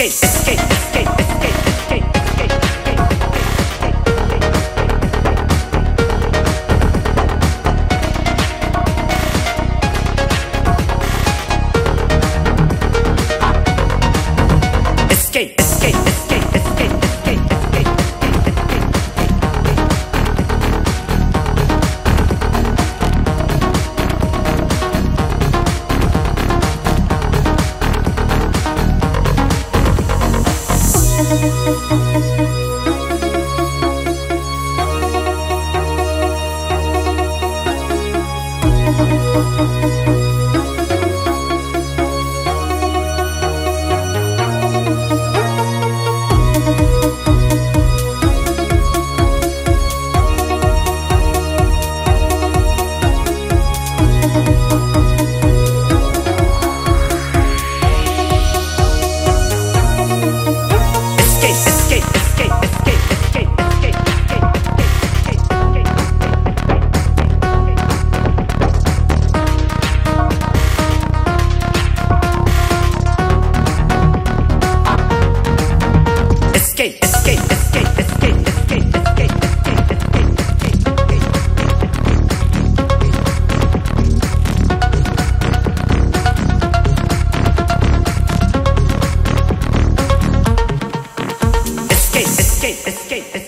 escape, escape. Thank you. escape, escape, escape, escape, escape, escape, escape, escape, escape, escape, escape, escape, escape, escape,